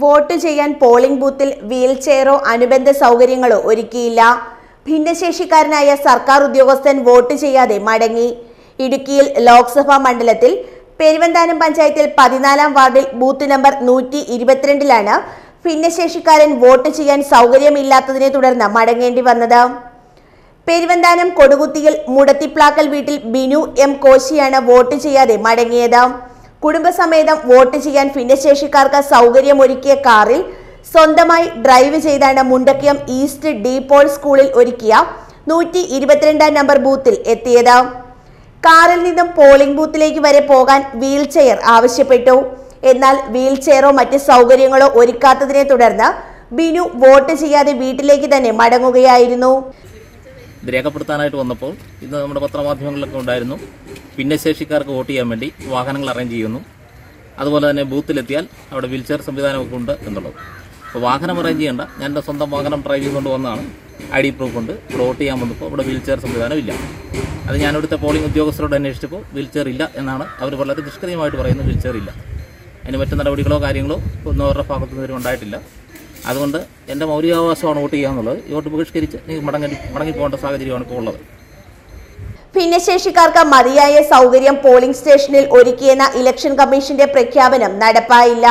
Vote ചെയ്യാൻ polling ബൂത്തിൽ wheel ചെയറോ അനുബന്ധ സൗകര്യങ്ങളോ ഒരുക്കിയില്ല. ഭിന്നശേഷിക്കാരനായ സർക്കാർ ഉദ്യോഗസ്ഥൻ വോട്ട് ചെയ്യാതെ മടങ്ങി. ഇടുക്കിയിൽ ലോക്സഭാ മണ്ഡലത്തിൽ പെരുവന്താനം പഞ്ചായത്തിൽ പതിനാലാം വാർഡിൽ ബൂത്ത് നമ്പർ നൂറ്റി ഇരുപത്തിരണ്ടിലാണ് ഭിന്നശേഷിക്കാരൻ വോട്ട് ചെയ്യാൻ സൗകര്യമില്ലാത്തതിനെ തുടർന്ന് മടങ്ങേണ്ടി വന്നത്. പെരുവന്താനം കൊടുകുത്തിയിൽ മുടത്തിപ്ലാക്കൽ വീട്ടിൽ ബിനു എം കോശിയാണ് വോട്ട് ചെയ്യാതെ മടങ്ങിയത്. കുടുംബസമേതം വോട്ട് ചെയ്യാൻ ഭിന്നശേഷിക്കാർക്ക് സൗകര്യമൊരുക്കിയ കാറിൽ സ്വന്തമായി ഡ്രൈവ് ചെയ്താണ് മുണ്ടക്കയം ഈസ്റ്റ് ഡീപോൾ സ്കൂളിൽ ഒരുക്കിയ നൂറ്റി ഇരുപത്തിരണ്ടാം നമ്പർ ബൂത്തിൽ എത്തിയത്. കാറിൽ നിന്നും പോളിംഗ് ബൂത്തിലേക്ക് വരെ പോകാൻ വീൽ ചെയർ ആവശ്യപ്പെട്ടു. എന്നാൽ വീൽ ചെയറോ മറ്റ് സൗകര്യങ്ങളോ ഒരുക്കാത്തതിനെ തുടർന്ന് ബിനു വോട്ട് ചെയ്യാതെ വീട്ടിലേക്ക് തന്നെ മടങ്ങുകയായിരുന്നു. ഇത് രേഖപ്പെടുത്താനായിട്ട് വന്നപ്പോൾ ഇന്ന് നമ്മുടെ പത്രമാധ്യമങ്ങളിലൊക്കെ ഉണ്ടായിരുന്നു. ഭിന്നശേഷിക്കാർക്ക് വോട്ട് ചെയ്യാൻ വേണ്ടി വാഹനങ്ങൾ അറേഞ്ച് ചെയ്യുന്നു. അതുപോലെ തന്നെ ബൂത്തിലെത്തിയാൽ അവിടെ വീൽചെയർ സംവിധാനമൊക്കെ ഉണ്ട് എന്നുള്ളത്. അപ്പോൾ വാഹനം അറേഞ്ച് ചെയ്യേണ്ട. ഞാൻ എന്റെ സ്വന്തം വാഹനം ഡ്രൈവ് ചെയ്തുകൊണ്ട് വന്നതാണ്. ഐ ഡി പ്രൂഫ് ഉണ്ട്. ഇവിടെ വോട്ട് ചെയ്യാൻ വന്നപ്പോൾ ഇവിടെ വീൽചെയർ സംവിധാനം ഇല്ല അത് ഞാൻ ഇവിടുത്തെ പോളിംഗ് ഉദ്യോഗസ്ഥരോട് അന്വേഷിച്ചപ്പോൾ വീൽചെയർ ഇല്ല എന്നാണ് അവർ വളരെ നിഷ്ക്രിയമായിട്ട് പറയുന്നത്. വീൽചെയർ ഇല്ല. അതിന് മറ്റു നടപടികളോ കാര്യങ്ങളോ ഒന്നും അവരുടെ ഭാഗത്തുനിന്നും ഉണ്ടായിട്ടില്ല. അതുകൊണ്ട് എന്റെ മൗലികാവകാശമാണ് വോട്ട് ചെയ്യാന്നുള്ളത്. ഈ വോട്ട് ബഹിഷ്കരിച്ച് എനിക്ക് മടങ്ങി മടങ്ങി പോകേണ്ട സാഹചര്യമാണ് ഇപ്പോൾ ഉള്ളത്. ഭിന്നശേഷിക്കാർക്ക് മതിയായ സൗകര്യം പോളിംഗ് സ്റ്റേഷനിൽ ഒരുക്കിയെന്ന ഇലക്ഷൻ കമ്മീഷന്റെ പ്രഖ്യാപനം നടപ്പായില്ല.